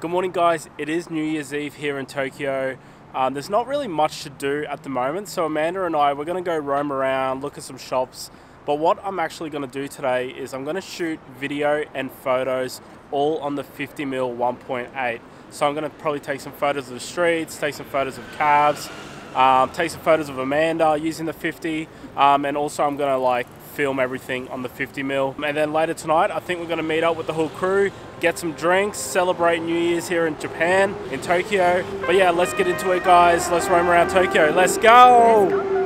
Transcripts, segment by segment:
Good morning, guys. It is New Year's Eve here in Tokyo. Um, there's not really much to do at the moment, so Amanda and I we're going to go roam around, look at some shops. But what I'm actually going to do today is I'm going to shoot video and photos all on the 50mm 1.8. So I'm going to probably take some photos of the streets, take some photos of cabs, um, take some photos of Amanda using the 50, um, and also I'm going to like film everything on the 50 mil. And then later tonight, I think we're going to meet up with the whole crew, get some drinks, celebrate New Year's here in Japan, in Tokyo. But yeah, let's get into it, guys. Let's roam around Tokyo. Let's go. Let's go.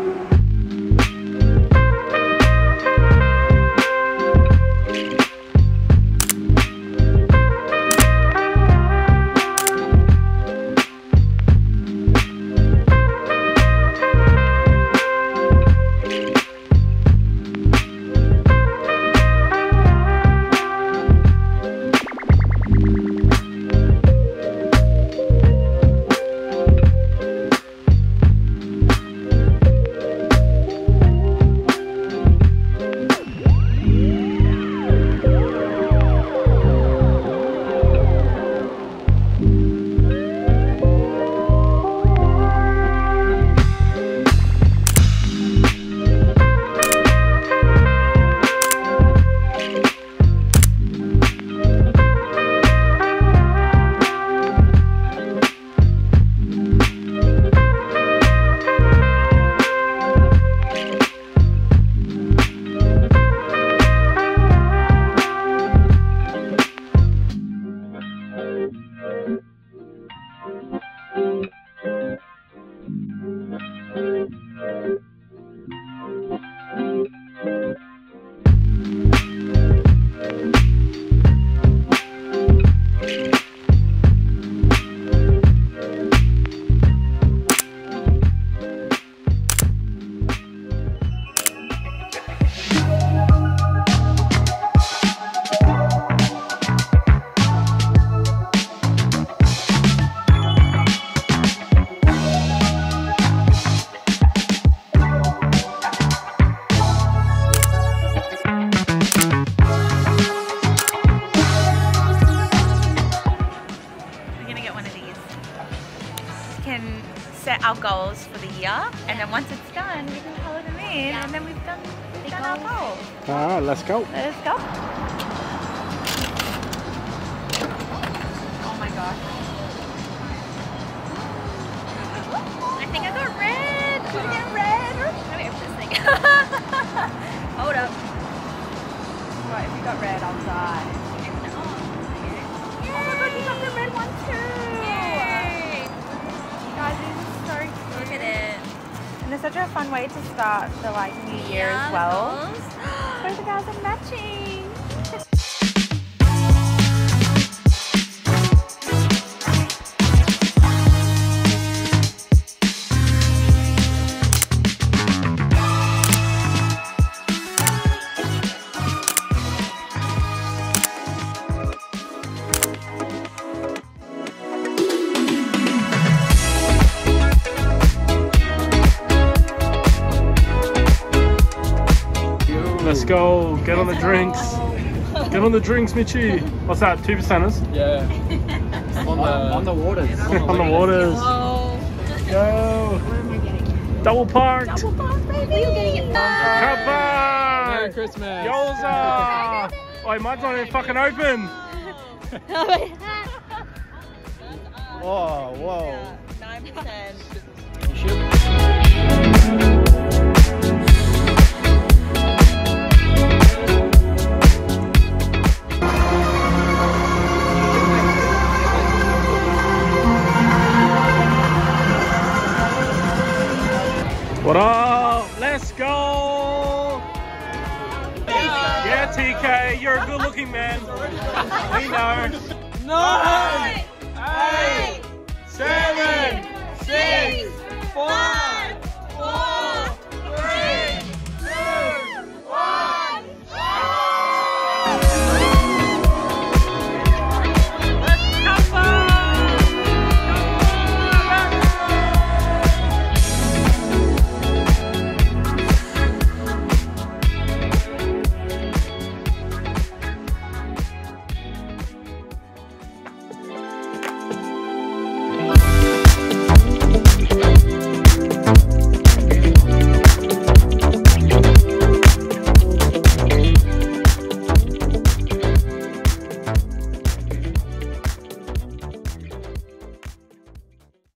Set our goals for the year, and then once it's done, we can color them in, yeah. and then we've done, we've done our goals. All right, let's go. Let's go. Oh my gosh. A fun way to start the like new year yeah, as well. Both of ours are matching. Let's go. Get on the drinks. Get on the drinks, Michi. What's that? Two percenters? Yeah. on, the, on the waters. on the waters. Go. Double parked. Double parked, baby. You're getting it back. Merry Christmas. Yoza. Wait, mine's not even fucking open. whoa, whoa. 9%. What up? Let's go! Yeah, TK, you're a good looking man. We know. Nine, eight, seven, six.